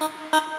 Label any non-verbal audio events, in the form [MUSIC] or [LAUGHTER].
oh. [LAUGHS]